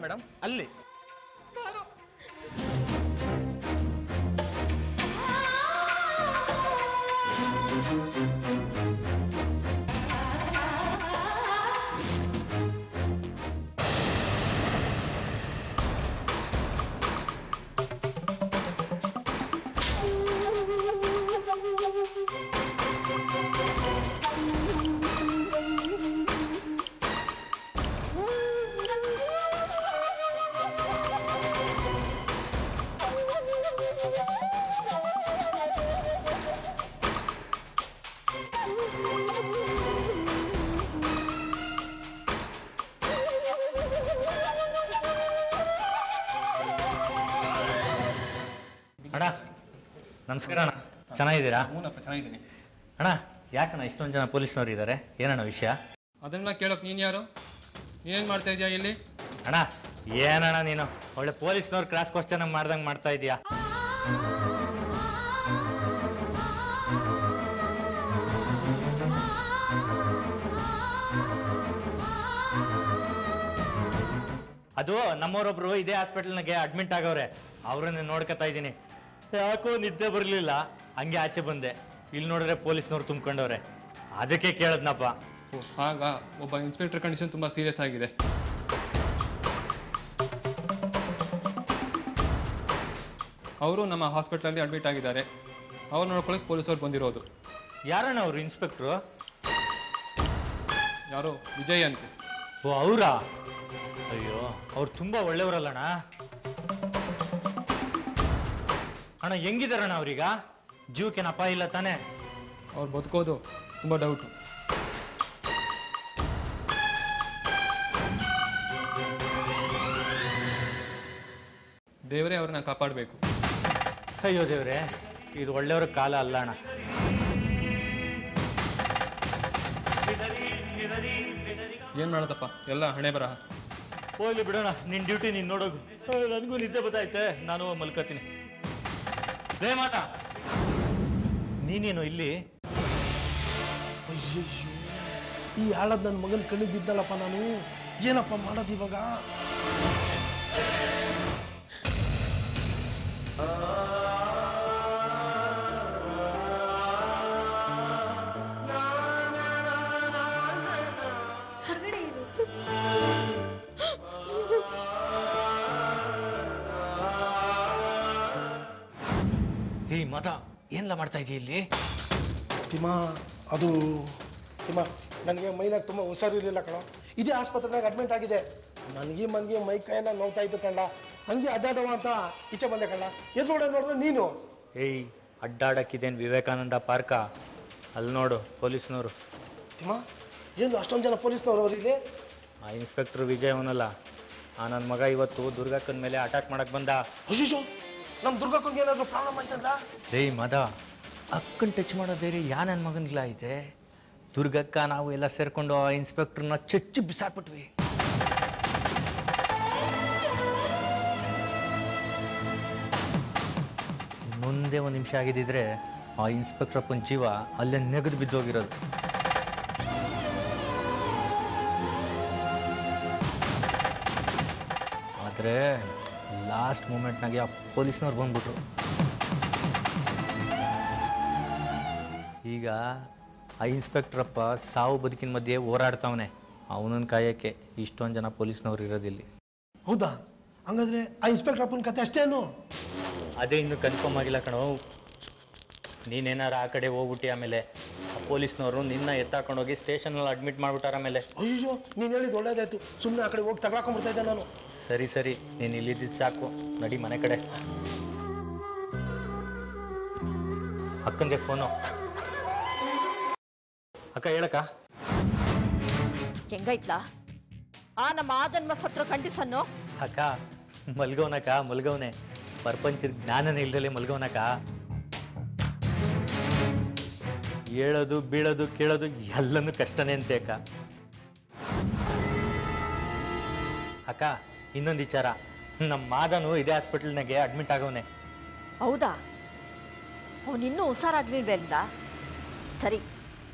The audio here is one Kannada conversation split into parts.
ಮೇಡಮ್ ಇಲ್ಲಲ್ಲ ಮೇಡಮ್ ಅಲ್ಲಿ ನಮಸ್ಕಾರ ಅಣ್ಣ. ಚೆನ್ನಾಗಿದ್ದೀರಾ? ಹ್ಞೂನಪ್ಪ ಚೆನ್ನಾಗಿದ್ದೀನಿ. ಅಣ್ಣ ಯಾಕಣ್ಣ ಇಷ್ಟೊಂದು ಜನ ಪೊಲೀಸ್ನವ್ರು ಇದ್ದಾರೆ ಏನಣ್ಣ ವಿಷಯ? ಅದನ್ನ ಕೇಳೋಕೆ ನೀನು ಯಾರು? ನೀನೇನು ಮಾಡ್ತಾ ಇದೀಯಾ ಇಲ್ಲಿ? ಅಣ್ಣ ಏನಣ್ಣ ನೀನು? ಒಳ್ಳೆ ಪೊಲೀಸ್ನವ್ರು ಕ್ರಾಸ್ ಕ್ವಶನ್ ಮಾಡ್ದಂಗೆ ಮಾಡ್ತಾ ಇದೀಯಾ? ಅದು ನಮ್ಮವರೊಬ್ರು ಇದೇ ಹಾಸ್ಪಿಟಲ್ನಾಗೆ ಅಡ್ಮಿಟ್ ಆಗವ್ರೆ. ಅವ್ರನ್ನ ನೋಡ್ಕೊತಾ ಇದ್ದೀನಿ ಯಾಕೋ ನಿದ್ದೆ ಬರಲಿಲ್ಲ. ಹಂಗೆ ಆಚೆ ಬಂದೆ. ಇಲ್ಲಿ ನೋಡಿದ್ರೆ ಪೊಲೀಸ್ನವ್ರು ತುಂಬ್ಕೊಂಡವ್ರೆ. ಅದಕ್ಕೆ ಕೇಳದ್ನಪ್ಪ. ಓ ಆಗ ಒಬ್ಬ ಇನ್ಸ್ಪೆಕ್ಟರ್ ಕಂಡೀಷನ್ ತುಂಬ ಸೀರಿಯಸ್ ಆಗಿದೆ. ಅವರು ನಮ್ಮ ಹಾಸ್ಪಿಟ್ಲಲ್ಲಿ ಅಡ್ಮಿಟ್ ಆಗಿದ್ದಾರೆ. ಅವ್ರು ಪೊಲೀಸ್ ಪೊಲೀಸವ್ರು ಬಂದಿರೋದು. ಯಾರಣ್ಣ ಅವರು ಇನ್ಸ್ಪೆಕ್ಟ್ರು ಯಾರು ವಿಜಯ್ ಅಂತೆ. ಓ ಅವರಾ? ಅಯ್ಯೋ ಅವ್ರು ತುಂಬಾ ಒಳ್ಳೆಯವರಲ್ಲಣ್ಣ. ಅಣ್ಣ ಹೆಂಗಿದಾರಣ್ಣ ಅವ್ರೀಗ? ಜೀವಕ್ಕೇನು ಅಪಾಯ ಇಲ್ಲ ತಾನೇ? ಅವ್ರು ಬದುಕೋದು ತುಂಬ ಡೌಟು ದೇವರೇ ಅವ್ರನ್ನ ಕಾಪಾಡಬೇಕು. ಅಯ್ಯೋ ದೇವ್ರೆ ಇದು ಒಳ್ಳೆಯವ್ರ ಕಾಲ ಅಲ್ಲ ಅಣ್ಣ. ಏನು ಮಾಡೋದಪ್ಪ? ಎಲ್ಲ ಹಣೆ ಬರಹ. ಹೋಗ್ಲಿ ಬಿಡೋಣ ನಿನ್ ಡ್ಯೂಟಿ ನೀನ್ ನೋಡೋಗು. ನನಗೂ ನಿದ್ದೆ ಬತ್ತಾಯ್ತೆ ನಾನು ಮಲ್ಕೋತೀನಿ ರೇ ಮಾತಾ. ನೀನೇನು ಇಲ್ಲಿ? ಅಯ್ಯಯ್ಯೋ ಈ ಹಾಳದ್ ನನ್ನ ಮಗನ ಕಣ್ಣಿಗೆ ಬಿದ್ದಲ್ಲಪ್ಪ ನಾನು? ಏನಪ್ಪ ಮಾಡೋದು ಇವಾಗ? ಏನೆಲ್ಲ ಮಾಡ್ತಾ ಇದೀಯ ಇಲ್ಲಿ? ತಿಮ್ಮ ಅದು ತಿಮ್ಮ ನನಗೆ ಮೈನಾಗ ತುಂಬ ಹುಷಾರಿರಲಿಲ್ಲ ಕಣ. ಇದೇ ಆಸ್ಪತ್ರೆನಾಗ ಅಡ್ಮಿಟ್ ಆಗಿದೆ. ನನಗೆ ಮನ್ಗೆ ಮೈ ಕೈಯೆಲ್ಲ ನೋವ್ತಾ ಇತ್ತು ಕಂಡ ಹಂಗೆ ಅಡ್ಡಾಡುವ ಅಂತ ಈಚೆ ಬಂದೆ ಕಂಡ ಎದುರುಗಡೆ ನೋಡಿದ್ರೆ ನೀನು. ಏಯ್ ಅಡ್ಡಾಡಕ್ಕಿದೇನು ವಿವೇಕಾನಂದ ಪಾರ್ಕ? ಅಲ್ಲಿ ನೋಡು ಪೊಲೀಸ್ನವರು. ತಿಮ್ಮ ಏನು ಅಷ್ಟೊಂದು ಜನ ಪೊಲೀಸ್ನವ್ರು ಅವ್ರು ಇಲ್ಲಿ? ಆ ಇನ್ಸ್ಪೆಕ್ಟರ್ ವಿಜಯ್ ಅವನಲ್ಲ. ಆ ನನ್ನ ಮಗ ಇವತ್ತು ದುರ್ಗಕ್ಕನ ಮೇಲೆ ಅಟ್ಯಾಕ್ ಮಾಡಕ್ಕೆ ಬಂದ. ಅಯ್ಯೋ ನಮ್ಮ ದುರ್ಗಕ್ಕಂಗೆ ಏನಾದರೂ ಪ್ರಾಬ್ಲಮ್ ಆಯ್ತಲ್ಲ ಡೇ ಮದ, ಅಕ್ಕನ್ ಟಚ್ ಮಾಡೋ ಬೇರೆ ಯಾ ನನ್ನ ಮಗನಿಲ್ಲ ಐತೆ ದುರ್ಗಕ್ಕ ನಾವು ಎಲ್ಲ ಸೇರ್ಕೊಂಡು ಆ ಇನ್ಸ್ಪೆಕ್ಟರ್ನ ಚಚ್ಚಿ ಬಿಸಾಕ್ಬಿಟ್ವಿ. ಮುಂದೆ ಒಂದು ನಿಮಿಷ ಆಗಿದ್ದಿದ್ರೆ ಆ ಇನ್ಸ್ಪೆಕ್ಟರ್ ಅಪ್ಪನ ಜೀವ ಅಲ್ಲೇ ನೆಗೆದು ಬಿದ್ದೋಗಿರೋದು. ಆದರೆ ಲಾಸ್ಟ್ ಮೂಮೆಂಟ್ನಾಗೆ ಆ ಪೊಲೀಸ್ನವ್ರು ಬಂದ್ಬಿಟ್ರು. ಈಗ ಆ ಇನ್ಸ್ಪೆಕ್ಟ್ರಪ್ಪ ಸಾವು ಬದುಕಿನ ಮಧ್ಯೆ ಹೋರಾಡ್ತಾವನೆ. ಅವನನ್ನು ಕಾಯಕ್ಕೆ ಇಷ್ಟೊಂದು ಜನ ಪೊಲೀಸ್ನವ್ರು ಇರೋದಿಲ್ಲಿ ಹೌದಾ? ಹಂಗಾದ್ರೆ ಆ ಇನ್ಸ್ಪೆಕ್ಟರ್ ಅಪ್ಪನ ಕತೆ ಅಷ್ಟೇನು ಅದೇ ಇನ್ನು ಕನ್ಫರ್ಮ್ ಆಗಿಲ್ಲ ಕಣೋ. ನೀನೇನಾರು ಆ ಕಡೆ ಹೋಗ್ಬಿಟ್ಟು ಆಮೇಲೆ ಆ ಪೊಲೀಸ್ನವರು ನಿನ್ನ ಎತ್ತಾಕೊಂಡೋಗಿ ಸ್ಟೇಷನಲ್ಲಿ ಅಡ್ಮಿಟ್ ಮಾಡ್ಬಿಟ್ಟಾರ ಆಮೇಲೆ. ಅಯ್ಯೋ ನೀನು ಹೇಳಿದ್ದು ಒಳ್ಳೇದಾಯ್ತು. ಸುಮ್ಮನೆ ಆ ಕಡೆ ಹೋಗಿ ತಗೊಳಕೊಂಡ್ಬಿಡ್ತಾ ಇದ್ದೆ ನಾನು. ಸರಿ ಸರಿ. ನೀನು ಇಲ್ಲಿದ್ದಿದ್ದು ಸಾಕು. ನಡಿ ಮನೆ ಕಡೆ. ಅಕ್ಕಂದೆ ಫೋನು. ಅಕ್ಕ ಹೇಳಕ್ಕ. ಹೆಂಗೈತ್ಲಾ ಆ ನಮ್ಮ ಜನ್ಮ ಸತ್ರ ಖಂಡಿಸನ್ನು? ಅಕ್ಕ ಮಲ್ಗವನಕ್ಕ ಮಲ್ಗವನೆ ಪ್ರಪಂಚದ ಜ್ಞಾನನೇ ಇಲ್ದಲೆ ಮಲ್ಗವನಕ್ಕ ಹೇಳೋದು ಬೀಳೋದು ಕೇಳೋದು ಎಲ್ಲನೂ ಕಷ್ಟನೇ ಅಂತೆ ಅಕ್ಕ. ಅಕ್ಕ ಇನ್ನೊಂದು ವಿಚಾರ. ನಮ್ಮ ಮಾದನು ಇದೇ ಹಾಸ್ಪಿಟಲ್ನಾಗೆ ಅಡ್ಮಿಟ್ ಆಗವನೆ. ಹೌದಾ? ಅವನಿನ್ನೂ ಹುಷಾರಾಗ್ಲಿಲ್ವೇಂದ ಸರಿ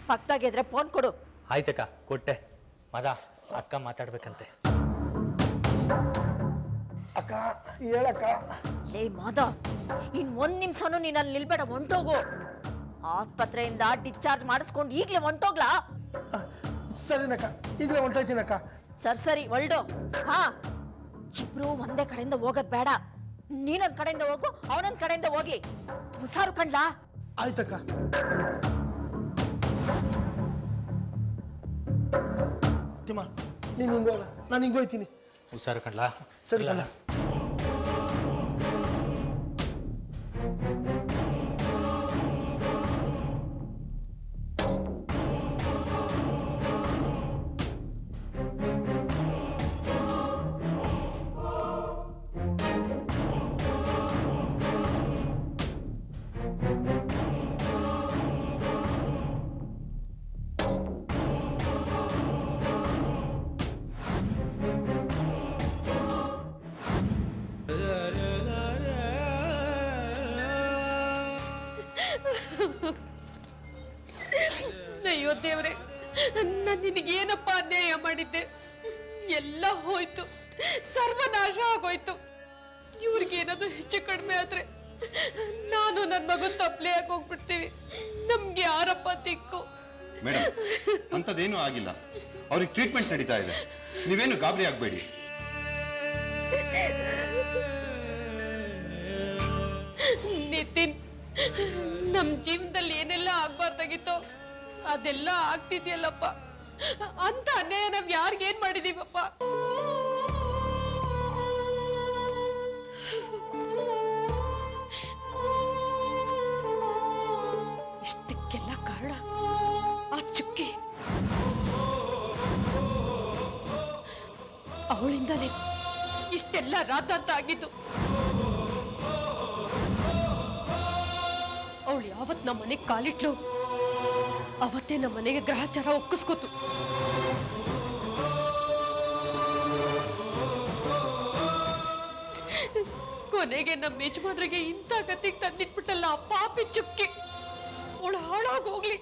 ಪಕ್ಕದಾಗಿದ್ರೆ ಫೋನ್ ಕೊಡು. ಆಯ್ತಕ್ಕ ಕೊಟ್ಟೆ. ಮದ ಅಕ್ಕ ಮಾತಾಡ್ಬೇಕಂತೆ. ಅಕ್ಕ ಹೇಳಕ್ಕ. ಲೇ ಮಾದ ಇನ್ ಒಂದ್ ನಿಮಿಷನೂ ನೀನ್ ಅಲ್ಲಿ ನಿಲ್ಬೇಡ ಹೊಂಟೋಗು. ಆಸ್ಪತ್ರೆಯಿಂದ ಡಿಸ್ಚಾರ್ಜ್ ಮಾಡಿಸ್ಕೊಂಡು ಈಗ್ಲೇ ಹೊಂಟೋಗ್ಲಾ? ಸರಿನಕ್ಕ ಈಗಲೇ ಹೊಂಟೋಯ್ತೀನಕ್ಕ. ಸರ್ ಸರಿ ಒಳ್ಳೋ ಹಾ. ಇಬ್ರು ಒಂದೇ ಕಡೆಯಿಂದ ಹೋಗೋದ್ ಬೇಡ. ನೀನೊಂದ್ ಕಡೆಯಿಂದ ಹೋಗು ಅವನೊಂದ್ ಕಡೆಯಿಂದ ಹೋಗ್ಲಿ ಹುಸಾರು ಕಂಡ್ಲಾ ಆಯ್ತಕ್ಕ. ತಿಮ್ಮ ನೀನು ಹಿಂಗೋಗ ನಾನು ಹಿಂಗೋಯ್ತೀನಿ ಹುಷಾರು ಕಂಡ್ಲಾ ಸರಿ ಕಣ್ಣ ಅಯ್ಯೋ ದೇವ್ರೆ ನಾನು ನಿನಗೇನಪ್ಪ ಅನ್ಯಾಯ ಮಾಡಿದ್ದೆ? ಎಲ್ಲ ಹೋಯ್ತು ಸರ್ವನಾಶ ಆಗೋಯ್ತು. ಇವ್ರಿಗೇನಾದ್ರು ಹೆಚ್ಚು ಕಡಿಮೆ ಆದ್ರೆ ನಾನು ನನ್ನ ಮಗು ತಪ್ಪಲೆ ಹೋಗ್ಬಿಡ್ತೀವಿ. ನಮ್ಗೆ ಯಾರಪ್ಪ ದಿಕ್ಕು? ಮೇಡಮ್ ಅಂಥದ್ದೇನೂ ಆಗಿಲ್ಲ. ಅವ್ರಿಗೆ ಟ್ರೀಟ್ಮೆಂಟ್ ನಡೀತಾ ಇದೆ. ನೀವೇನು ಗಾಬರಿ ಆಗಬೇಡಿ. ನಮ್ ಜೀವನದಲ್ಲಿ ಏನೆಲ್ಲ ಆಗ್ಬಾರ್ದಾಗಿತ್ತು ಅದೆಲ್ಲ ಆಗ್ತಿದ್ಯಲ್ಲಪ್ಪ. ಅಂತ ಅನ್ಯಾಯ ನಾವ್ ಯಾರಿಗೇನ್ ಮಾಡಿದೀವಪ್ಪ? ಇಷ್ಟಕ್ಕೆಲ್ಲ ಕಾರಣ ಆ ಚುಕ್ಕಿ. ಅವಳಿಂದಲೇ ಇಷ್ಟೆಲ್ಲ ರಾತಾಂತ ಆಗಿದ್ದು. ಅವಳು ಯಾವತ್ ನಮ್ಮ ಮನೆಗೆ ಕಾಲಿಟ್ಲು. ಅವತ್ತೇ ನಮ್ಮ ಮನೆಗೆ ಗ್ರಹಚಾರ ಒಕ್ಕಿಸ್ಕೋತು. ಕೊನೆಗೆ ನಮ್ಮ ಯಜಮಾನ್ರಿಗೆ ಇಂಥ ಗತಿಗೆ ತಂದಿಟ್ಬಿಟ್ಟಲ್ಲ ಪಾಪಿ ಚುಕ್ಕಿ. ಅವಳು ಹಾಳಾಗಿ ಹೋಗ್ಲಿ.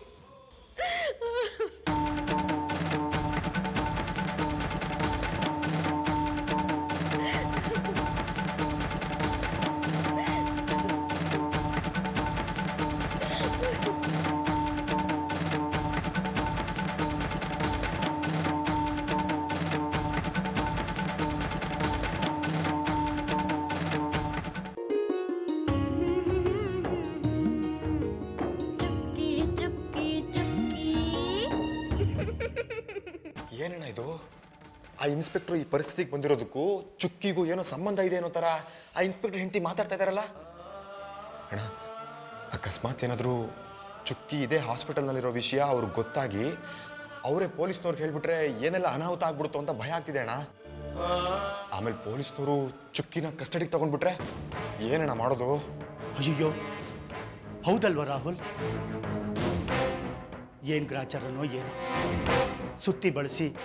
ಏನಣ್ಣ ಇದು? ಆ ಇನ್ಸ್ಪೆಕ್ಟರ್ ಈ ಪರಿಸ್ಥಿತಿಗೆ ಬಂದಿರೋದಕ್ಕೂ ಚುಕ್ಕಿಗೂ ಏನೋ ಸಂಬಂಧ ಇದೆ ಅನ್ನೋ ಥರ ಆ ಇನ್ಸ್ಪೆಕ್ಟರ್ ಹೆಂಡತಿ ಮಾತಾಡ್ತಾ ಇದಾರಲ್ಲ ಅಣ್ಣ, ಅಕಸ್ಮಾತ್ ಏನಾದರೂ ಚುಕ್ಕಿ ಇದೇ ಹಾಸ್ಪಿಟಲ್ನಲ್ಲಿರೋ ವಿಷಯ ಅವ್ರಿಗೆ ಗೊತ್ತಾಗಿ ಅವರೇ ಪೊಲೀಸ್ನವ್ರಿಗೆ ಹೇಳ್ಬಿಟ್ರೆ ಏನೆಲ್ಲ ಅನಾಹುತ ಆಗ್ಬಿಡುತ್ತೋ ಅಂತ ಭಯ ಆಗ್ತಿದೆ ಅಣ್ಣ. ಆಮೇಲೆ ಪೊಲೀಸ್ನವರು ಚುಕ್ಕಿನ ಕಸ್ಟಡಿಗೆ ತಗೊಂಡ್ಬಿಟ್ರೆ ಏನಣ್ಣ ಮಾಡೋದು? ಅಯ್ಯೋ ಹೌದಲ್ವ ರಾಹುಲ್? ಏನ್ ಗ್ರಾಚಾರನೋ ಏನು. ಸುತ್ತಿ ಬಳಸಿ.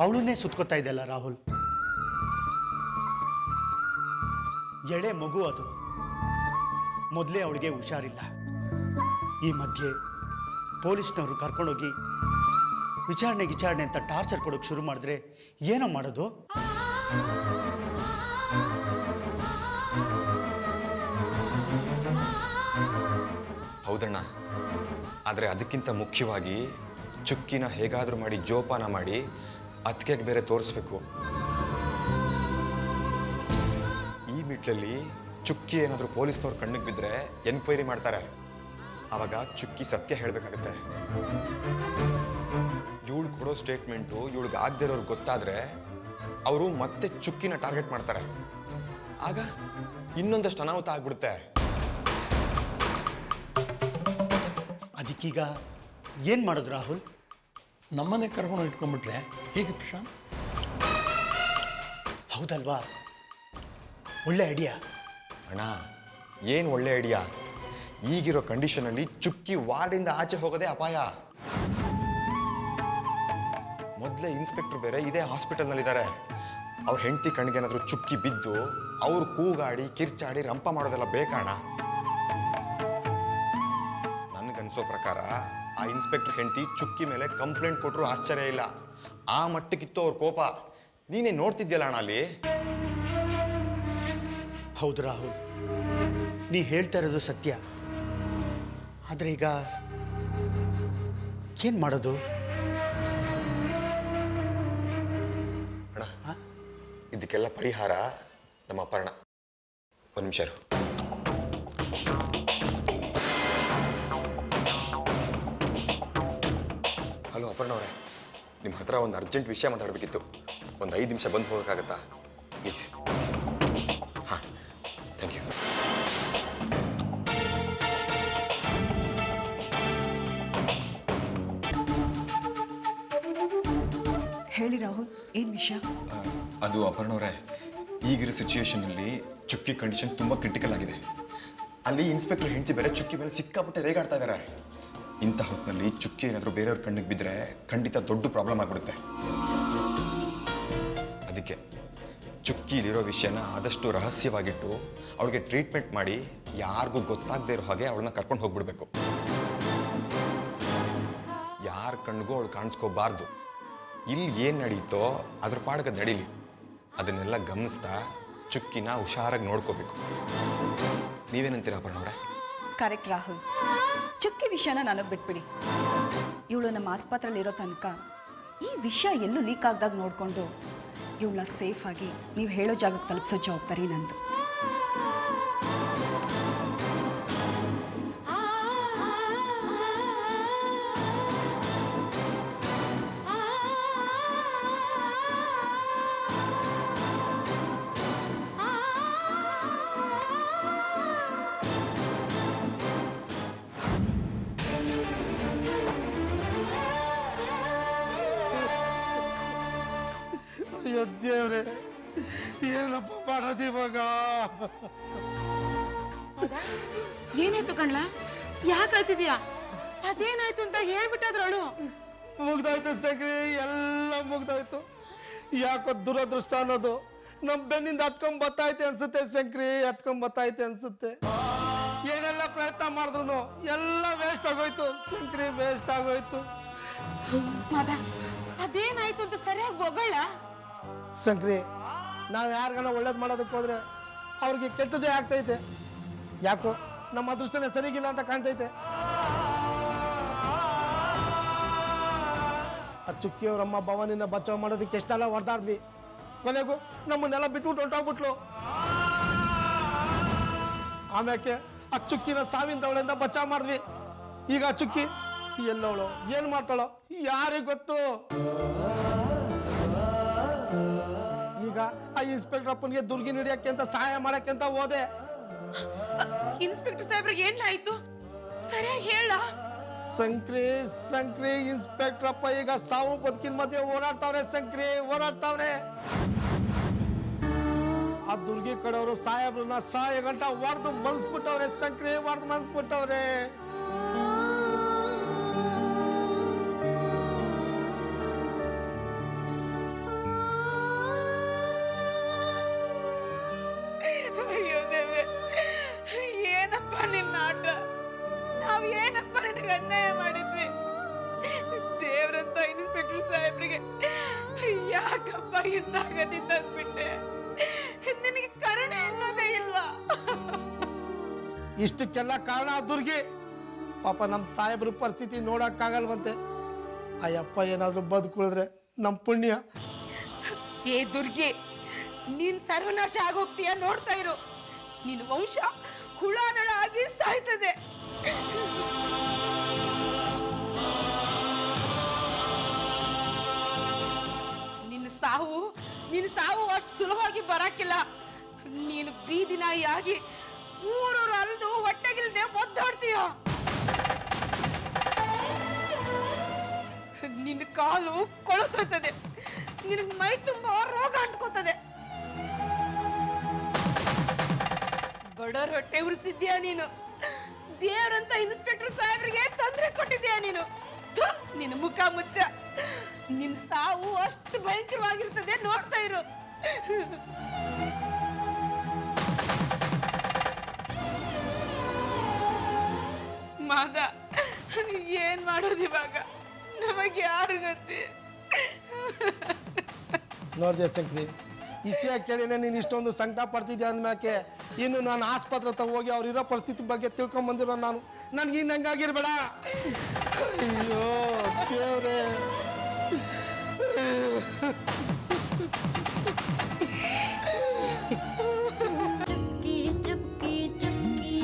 ಅವಳನ್ನೇ ಸುತ್ಕೋತಾ ಇದೆಯಲ್ಲ ರಾಹುಲ್? ಎಳೆ ಮಗು ಅದು. ಮೊದಲೇ ಅವಳಿಗೆ ಹುಷಾರಿಲ್ಲ. ಈ ಮಧ್ಯೆ ಪೊಲೀಸ್ನವರು ಕರ್ಕೊಂಡೋಗಿ ವಿಚಾರಣೆ ವಿಚಾರಣೆ ಅಂತ ಟಾರ್ಚರ್ ಕೊಡೋಕೆ ಶುರು ಮಾಡಿದ್ರೆ ಏನೋ ಮಾಡೋದು? ಹೌದಣ್ಣ. ಆದರೆ ಅದಕ್ಕಿಂತ ಮುಖ್ಯವಾಗಿ ಚುಕ್ಕಿನ ಹೇಗಾದರೂ ಮಾಡಿ, ಜೋಪಾನ ಮಾಡಿ ಅತ್ತಿಗೆಗೆ ಬೇರೆ ತೋರಿಸ್ಬೇಕು. ಈ ಮಿಟ್ಲಲ್ಲಿ ಚುಕ್ಕಿ ಏನಾದರೂ ಪೊಲೀಸ್ನವ್ರು ಕಣ್ಣಿಗೆ ಬಿದ್ದರೆ ಎನ್ಕ್ವೈರಿ ಮಾಡ್ತಾರೆ. ಆವಾಗ ಚುಕ್ಕಿ ಸತ್ಯ ಹೇಳಬೇಕಾಗತ್ತೆ. ಇವಳು ಕೊಡೋ ಸ್ಟೇಟ್ಮೆಂಟು, ಇವಳಿಗೆ ಆಗದೆ ಇರೋರ್ಗೆ ಗೊತ್ತಾದರೆ ಅವರು ಮತ್ತೆ ಚುಕ್ಕಿನ ಟಾರ್ಗೆಟ್ ಮಾಡ್ತಾರೆ. ಆಗ ಇನ್ನೊಂದಷ್ಟು ಅನಾಹುತ ಆಗ್ಬಿಡುತ್ತೆ. ಅದಕ್ಕೀಗ ಏನು ಮಾಡೋದು ರಾಹುಲ್? ನಮ್ಮನೆ ಕರ್ಕೊಂಡು ಇಟ್ಕೊಂಡ್ಬಿಟ್ರೆ ಹೇಗೆ ಪ್ರಶಾಂತ್? ಹೌದಲ್ವಾ? ಒಳ್ಳೆ ಐಡಿಯಾ ಅಣ್ಣ ಏನು ಒಳ್ಳೆ ಐಡಿಯಾ ಈಗಿರೋ ಕಂಡೀಷನಲ್ಲಿ ಚುಕ್ಕಿ ವಾರ್ಡಿಂದ ಆಚೆ ಹೋಗೋದೇ ಅಪಾಯ. ಮೊದಲೇ ಇನ್ಸ್ಪೆಕ್ಟರ್ ಬೇರೆ ಇದೇ ಹಾಸ್ಪಿಟಲ್ನಲ್ಲಿದ್ದಾರೆ ಅವ್ರ ಹೆಂಡತಿ ಕಣ್ಣಿಗೇನಾದ್ರೂ ಚುಕ್ಕಿ ಬಿದ್ದು ಅವ್ರು ಕೂಗಾಡಿ ಕಿರ್ಚಾಡಿ ರಂಪ ಮಾಡೋದೆಲ್ಲ ಬೇಕಣ್ಣ ನನಗನ್ಸೋ ಪ್ರಕಾರ ಆ ಇನ್ಸ್ಪೆಕ್ಟರ್ ಹೆಂಡತಿ ಚುಕ್ಕಿ ಮೇಲೆ ಕಂಪ್ಲೇಂಟ್ ಕೊಟ್ಟರು ಆಶ್ಚರ್ಯ ಇಲ್ಲ. ಆ ಮಟ್ಟಕ್ಕಿತ್ತು ಅವ್ರ ಕೋಪ. ನೀನೇ ನೋಡ್ತಿದ್ಯಲ್ಲ ಅಣ್ಣ ಅಲ್ಲಿ? ಹೌದು ರಾಹುಲ್. ನೀ ಹೇಳ್ತಾ ಇರೋದು ಸತ್ಯ. ಆದರೆ ಈಗ ಏನು ಮಾಡೋದು? ಅಣ್ಣ ಇದಕ್ಕೆಲ್ಲ ಪರಿಹಾರ ನಮ್ಮ ಅಪರ್ಣ. ಒಂದು ನಿಮಿಷ ಹಲೋ ಅಪರ್ಣ ಅವರೇ. ನಿಮ್ಮ ಹತ್ರ ಒಂದು ಅರ್ಜೆಂಟ್ ವಿಷಯ ಮಾತಾಡಬೇಕಿತ್ತು. ಒಂದು ಐದು ನಿಮಿಷ ಬಂದು ಹೋಗೋಕ್ಕಾಗತ್ತಾ? ಪ್ಲೀಸ್. ಹಾಂ ಥ್ಯಾಂಕ್ ಯು. ಹೇಳಿ ರಾಹುಲ್ ಏನು ವಿಷಯ? ಅದು ಅಪರ್ಣವ್ರೆ ಈಗಿರೋ ಸಿಚುಯೇಷನಲ್ಲಿ ಚುಕ್ಕಿ ಕಂಡೀಷನ್ ತುಂಬ ಕ್ರಿಟಿಕಲ್ ಆಗಿದೆ. ಅಲ್ಲಿ ಇನ್ಸ್ಪೆಕ್ಟರ್ ಹೆಂಡತಿ ಬೇರೆ ಚುಕ್ಕಿ ಮೇಲೆ ಸಿಕ್ಕಾಪಟ್ಟೆ ರೇಗಾಡ್ತಾ ಇದ್ದಾರೆ ಇಂಥ ಹೊತ್ತಿನಲ್ಲಿ ಚುಕ್ಕಿ ಏನಾದರೂ ಬೇರೆಯವ್ರ ಕಣ್ಣಿಗೆ ಬಿದ್ದರೆ ಖಂಡಿತ ದೊಡ್ಡ ಪ್ರಾಬ್ಲಮ್ ಆಗಿಬಿಡುತ್ತೆ. ಅದಕ್ಕೆ ಚುಕ್ಕಿಲಿರೋ ವಿಷಯನ ಆದಷ್ಟು ರಹಸ್ಯವಾಗಿಟ್ಟು ಅವಳಿಗೆ ಟ್ರೀಟ್ಮೆಂಟ್ ಮಾಡಿ ಯಾರಿಗೂ ಗೊತ್ತಾಗದೇ ಇರೋ ಹಾಗೆ ಅವಳನ್ನ ಕರ್ಕೊಂಡು ಹೋಗ್ಬಿಡ್ಬೇಕು. ಯಾರ ಕಣ್ಣಿಗೂ ಅವಳು ಕಾಣಿಸ್ಕೋಬಾರ್ದು. ಇಲ್ಲಿ ಏನು ನಡೀತೋ ಅದ್ರ ಪಾಡಕ್ಕೆ ನಡೀಲಿ. ಅದನ್ನೆಲ್ಲ ಗಮನಿಸ್ತಾ ಚುಕ್ಕಿನ ಹುಷಾರಾಗಿ ನೋಡ್ಕೋಬೇಕು. ನೀವೇನಂತೀರಾ ಅಪರ್ಣವ್ರೆ ಕರೆಕ್ಟ್ ರಾಹುಲ್ ಚುಕ್ಕಿ ವಿಷಯನ ನನಗೆ ಬಿಟ್ಬಿಡಿ. ಇವಳು ನಮ್ಮ ಆಸ್ಪತ್ರೆಯಲ್ಲಿ ಇರೋ ತನಕ ಈ ವಿಷಯ ಎಲ್ಲೂ ಲೀಕ್ ಆಗ್ದಾಗ ನೋಡಿಕೊಂಡು ಇವಳನ್ನ ಸೇಫಾಗಿ ನೀವು ಹೇಳೋ ಜಾಗಕ್ಕೆ ತಲುಪಿಸೋ ಜವಾಬ್ದಾರಿ ನಂದು. ಕಣ್ಲ? ಯಾಕೆ ಅಳ್ತಿದ್ಯಾ ಅದೇನಾಯ್ತು ಅಂತ ಹೇಳ್ಬಿಟ್ಟಾದ್ರಳು ಮುಗ್ದಾಯ್ತು ಸಕ್ರಿ ಎಲ್ಲ ಮುಗ್ದಾಯ್ತು. ಯಾಕೋ ದುರದೃಷ್ಟ ಅನ್ನೋದು. ನಮ್ ಬೆನ್ನಿಂದ ಹತ್ಕೊಂಡ್ ಬತ್ತೈತೆ ಅನ್ಸುತ್ತೆ ಶಂಕ್ರಿ ಹತ್ಕೊಂಡ್ ಬತ್ತೈತೆ ಅನ್ಸುತ್ತೆ. ಏನೆಲ್ಲ ಪ್ರಯತ್ನ ಮಾಡಿದ್ರು ಎಲ್ಲ ವೇಸ್ಟ್ ಆಗೋಯ್ತು. ಶಂಕ್ರಿ ವೇಸ್ಟ್ ಆಗೋಯ್ತು. ಮದ ಅದೇನಾಯ್ತು ಅಂತ ಸರಿಯಾಗಿ ಹೋಗಲ್ಲ ಶಂಕ್ರಿ ನಾವ್ ಯಾರಿಗಾನ ಒಳ್ಳೇದ್ ಮಾಡೋದಕ್ಕೆ ಹೋದ್ರೆ ಅವ್ರಿಗೆ ಕೆಟ್ಟದೇ ಆಗ್ತೈತೆ. ಯಾಕೋ ನಮ್ಮ ಅದೃಷ್ಟನೇ ಸರಿಗಿಲ್ಲ ಅಂತ ಕಾಣ್ತೈತೆ. ಆ ಚುಕ್ಕಿಯವ್ರಮ್ಮ ಭವಾನಿನ ಬಚಾವ್ ಮಾಡೋದಕ್ಕೆ ಎಷ್ಟೆಲ್ಲ ಹೊಡೆದಾಡ್ವಿ ಕೊನೆಗೂ ನಮ್ಮನ್ನೆಲ್ಲ ಬಿಟ್ಬಿಟ್ಟು ಹೊಂಟೋಗ್ಬಿಟ್ಲು ಆಮ್ಯಾಕೆ ಆ ಚುಕ್ಕಿನ ಸಾವಿನ ತವಳಿಂದ ಬಚಾವ್ ಮಾಡಿದ್ವಿ. ಈಗ ಆ ಚುಕ್ಕಿ ಎಲ್ಲವಳು ಏನ್ ಮಾಡ್ತಾಳೋ ಯಾರಿಗೆ ಗೊತ್ತು? ಈಗ ಆ ಇನ್ಸ್ಪೆಕ್ಟರ್ ಅಪ್ಪನಿಗೆ ದುರ್ಗಿ ಹಿಡಿಯಕ್ಕೆ ಅಂತ ಸಹಾಯ ಮಾಡಕ್ಕೆ ಅಂತ ಹೋದೆ. ಇನ್ಸ್ಪೆಕ್ಟರ್ ಸಾಹೇಬ್ರಿಗೆ ಏನಾಯ್ತು ಸರಿಯಾಗಿ ಹೇಳ. ಸಂಕ್ರಿ ಸಂಕ್ರಿ ಇನ್ಸ್ಪೆಕ್ಟರ್ ಅಪ್ಪ, ಈಗ ಸಾವು ಬದುಕಿನ ಮಧ್ಯೆ ಓಡಾಡ್ತಾವ್ರೆ, ಸಂಕ್ರಿ, ಓಡಾಡ್ತಾವ್ರೆ. ಆ ದುರ್ಗಿ ಕಡೆಯವರು ಸಾಹೇಬ್ರನ್ನ ಸಹಾಯ ಗಂಟ ಹೊಡೆದು ಮನ್ಸ್ಬಿಟ್ಟವ್ರೆ, ಸಂಕ್ರಿ ಹೊಡೆದು ಮನ್ಸ್ಬಿಟ್ಟವ್ರೆ. ಇಂದಾಗದಿ ತಂದ್ಬಿಟ್ಟೆ ನಿನಗೆ ಕರುಣೆ ಅನ್ನೋದೇ ಇಲ್ವಾ? ಇಷ್ಟಕ್ಕೆಲ್ಲ ಕಾರಣ ದುರ್ಗಿ. ಪಾಪ ನಮ್ ಸಾಹೇಬ್ರ ಪರಿಸ್ಥಿತಿ ನೋಡಕ್ಕಾಗಲ್ವಂತೆ. ಅಯ್ಯಪ್ಪ ಏನಾದರೂ ಬದುಕುಳಿದ್ರೆ ನಮ್ ಪುಣ್ಯ. ಏ ದುರ್ಗಿ ನೀನ್ ಸರ್ವನಾಶ ಆಗೋಗ್ತೀಯ ನೋಡ್ತಾ ಇರು. ನಿನ್ ವಂಶ ಹುಳಾನಳ ಆಗಿ ಸಾಯ್ತದೆ. ನಿನ್ನ ಸಾವು ಅಷ್ಟು ಸುಲಭವಾಗಿ ಬರಕ್ಕಿಲ್ಲ ನೀನು ಬೀದಿ ನಾಯಿಯಾಗಿ ಊರೂರು ಅಲ್ದು ಹೊಟ್ಟೆಗಿಲ್ದೆ ಒದ್ದಾಡ್ತೀಯ? ನಿನ್ನ ಕಾಲು ಕೊಳತೋಯ್ತದೆ. ನಿನಗೆ ಮೈ ತುಂಬ ರೋಗ ಅಂಟ್ಕೋತದೆ. ಬಡವ್ರ ಹೊಟ್ಟೆ ಉರಿಸಿದ್ಯಾ ನೀನು? ದೇವ್ರಂತ ಇನ್ಸ್ಪೆಕ್ಟರ್ ಸಾಹೇಬ್ರಿಗೆ ತೊಂದರೆ ಕೊಟ್ಟಿದ್ಯಾ ನೀನು? ನಿನ್ ನಿನ್ನ ಮುಖ ಮುಚ್ಚ. ನಿನ್ನ ಸಾವು ಅಷ್ಟು ಭಯಂಕರವಾಗಿರ್ತದೆ, ನೋಡ್ತಾ ಇರು. ಮಾದ, ಏನ್ ಮಾಡೋದು ಇವಾಗ? ನಮಗೆ ಯಾರು ಗೊತ್ತಿ? ನೋಡಿದೆ ಸಂಕ್ರಿ ಇಸಿಯ ಕೇಳಿನೇ ನೀನು ಇಷ್ಟೊಂದು ಸಂಕಟ ಪಡ್ತಿದ್ದೆ ಅಂದ್ಮ್ಯಾಕೆ? ಇನ್ನು ನಾನು ಆಸ್ಪತ್ರೆ ಹತ್ರ ಹೋಗಿ ಅವ್ರು ಇರೋ ಪರಿಸ್ಥಿತಿ ಬಗ್ಗೆ ತಿಳ್ಕೊಂಬಂದಿರೋ ನಾನು. ನನಗೆ ಇನ್ನು ಹಂಗಾಗಿರ್ಬೇಡ. ಅಯ್ಯೋ, ದೇವ್ರೇ. ಚುಕ್ಕಿ ಚುಕ್ಕಿ ಚುಕ್ಕಿ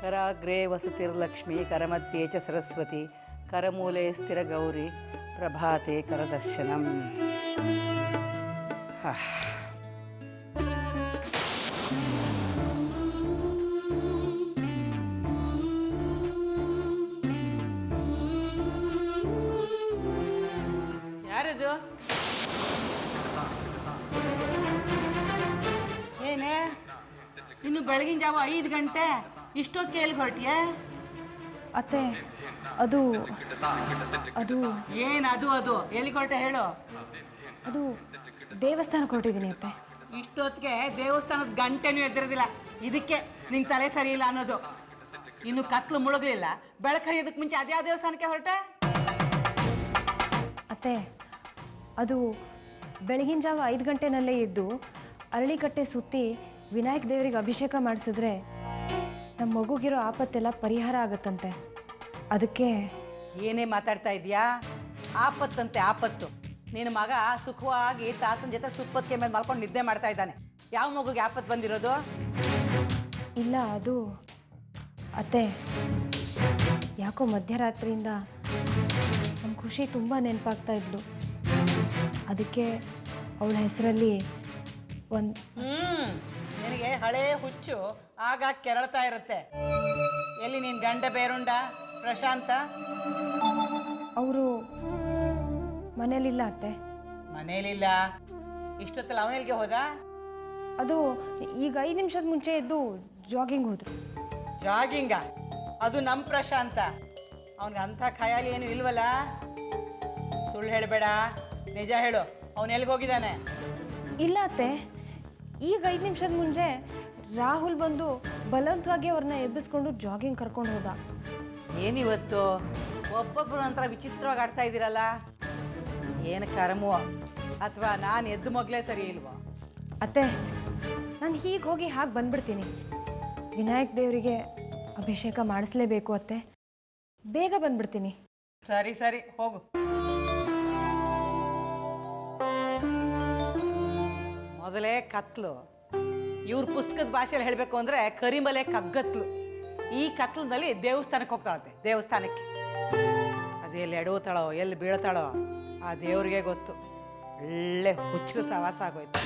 ಕರಾಗ್ರೆ ವಸತಿರ್ಲಕ್ಷ್ಮಿ ಕರಮಧ್ಯೆ ಚ ಸರಸ್ವತಿ ಕರಮೂಲೆ ಸ್ಥಿರಗೌರಿ ಬೆಳಗಿನ ಜಾವ ಐದು ಗಂಟೆ ಇಷ್ಟೊತ್ತು ಕೇಳಿ ಹೊರಟಿಯೇ? ಅತ್ತೆ ಅದು ಅದು ಏನು ಅದು ಅದು? ಎಲ್ಲಿ ಹೊರಟೆ ಹೇಳು. ಅದು ದೇವಸ್ಥಾನಕ್ಕೆ ಹೊರಟಿದ್ದೀನಿ ಅತ್ತೆ. ಇಷ್ಟೊತ್ತಿಗೆ ದೇವಸ್ಥಾನದ ಗಂಟೆನೂ ಎದ್ದಿರೋದಿಲ್ಲ. ಇದಕ್ಕೆ ನಿಂಗೆ ತಲೆ ಸರಿ ಇಲ್ಲ ಅನ್ನೋದು. ಇನ್ನು ಕತ್ಲು ಮುಳುಗಲಿಲ್ಲ. ಬೆಳಕರಿಯೋದಕ್ಕೆ ಮುಂಚೆ ಅದ್ಯಾವ ದೇವಸ್ಥಾನಕ್ಕೆ ಹೊರಟೆ? ಅತ್ತೆ ಅದು ಬೆಳಗಿನ ಜಾವ ಐದು ಗಂಟೆನಲ್ಲೇ ಇದ್ದು ಅರಳಿಕಟ್ಟೆ ಸುತ್ತಿ ವಿನಾಯಕ ದೇವರಿಗೆ ಅಭಿಷೇಕ ಮಾಡಿಸಿದ್ರೆ ನಮ್ಮ ಮಗುಗಿರೋ ಆಪತ್ತೆಲ್ಲ ಪರಿಹಾರ ಆಗುತ್ತಂತೆ. ಅದಕ್ಕೆ ಏನೇ ಮಾತಾಡ್ತಾ ಇದೆಯಾ ಆಪತ್ತಂತೆ ಆಪತ್ತು. ನಿನ್ನ ಮಗ ಸುಖವಾಗಿ ತಾತನ ಜೊತೆ ಸುಪ್ಪತ್ತಿಗೆ ಮೇಲೆ ಮಲ್ಕೊಂಡು ನಿದ್ದೆ ಮಾಡ್ತಾ ಇದ್ದಾನೆ. ಯಾವ ಮಗುಗೆ ಆಪತ್ತು ಬಂದಿರೋದು? ಇಲ್ಲ ಅದು ಅತ್ತೆ. ಯಾಕೋ ಮಧ್ಯರಾತ್ರಿಯಿಂದ ನಮ್ಮ ಖುಷಿ ತುಂಬ ನೆನಪಾಗ್ತಾ ಇದ್ಲು. ಅದಕ್ಕೆ ಅವಳ ಹೆಸರಲ್ಲಿ ಒಂದು ನಿನಗೆ ಹಳೇ ಹುಚ್ಚು ಆಗ ಕೆರಳ್ತಾ ಇರುತ್ತೆ. ಎಲ್ಲಿ ನೀನ್ ಗಂಡ ಬೇರುಂಡ? ಪ್ರಶಾಂತ? ಅವರು ಮನೇಲಿಲ್ಲ ಅತ್ತೆ. ಮನೇಲಿಲ್ಲ? ಇಷ್ಟೊತ್ತಲ್ಲ ಅವನೆಲ್ಗೆ ಹೋದ? ಅದು ಈಗ ಐದು ನಿಮಿಷದ ಮುಂಚೆ ಎದ್ದು ಜಾಗಿಂಗ್ ಹೋದ್ರು. ಜಾಗಿಂಗ? ಅದು ನಮ್ಮ ಪ್ರಶಾಂತ. ಅವನಿಗೆ ಅಂಥ ಖಯಾಲಿ ಏನು ಇಲ್ವಲ್ಲ? ಸುಳ್ಳು ಹೇಳಬೇಡ. ನಿಜ ಹೇಳು. ಅವನು ಎಲ್ಲಿಗೆ ಹೋಗಿದ್ದಾನೆ? ಇಲ್ಲ ಅತ್ತೆ. ಈಗ ಐದು ನಿಮಿಷದ ಮುಂಚೆ ರಾಹುಲ್ ಬಂದು ಬಲವಂತವಾಗಿ ಅವ್ರನ್ನ ಎಬ್ಬಿಸ್ಕೊಂಡು ಜಾಗಿಂಗ್ ಕರ್ಕೊಂಡು ಹೋದ. ಏನಿವತ್ತು? ಒಬ್ಬೊಬ್ಬರು ನಂತರ ವಿಚಿತ್ರವಾಗಿ ಆಡ್ತಾ ಇದ್ದೀರಲ್ಲ? ಏನು ಕರ್ಮೋ ಅಥವಾ ನಾನು ಎದ್ದು ಮಗ್ಲೇ ಸರಿ ಇಲ್ವೋ? ಅತ್ತೆ ನಾನು ಹೀಗೆ ಹೋಗಿ ಹಾಗೆ ಬಂದ್ಬಿಡ್ತೀನಿ. ವಿನಾಯಕ್ ದೇವರಿಗೆ ಅಭಿಷೇಕ ಮಾಡಿಸ್ಲೇಬೇಕು ಅತ್ತೆ. ಬೇಗ ಬಂದ್ಬಿಡ್ತೀನಿ. ಸರಿ ಸರಿ ಹೋಗು. ಮೊದಲೇ ಕತ್ಲು. ಇವ್ರ ಪುಸ್ತಕದ ಭಾಷೆಯಲ್ಲಿ ಹೇಳಬೇಕು ಅಂದರೆ ಕರಿಮಲೆ ಕಗ್ಗತ್ಲು. ಈ ಕತ್ಲದಲ್ಲಿ ದೇವಸ್ಥಾನಕ್ಕೆ ಹೋಗ್ತಾಳಂತೆ, ದೇವಸ್ಥಾನಕ್ಕೆ. ಅದು ಎಲ್ಲಿ ಎಡವುತ್ತಾಳೋ ಎಲ್ಲಿ ಬೀಳ್ತಾಳೋ, ಆ ದೇವ್ರಿಗೆ ಗೊತ್ತು. ಒಳ್ಳೆ ಹುಚ್ಚು ಸವಾಸ ಆಗೋಯ್ತು.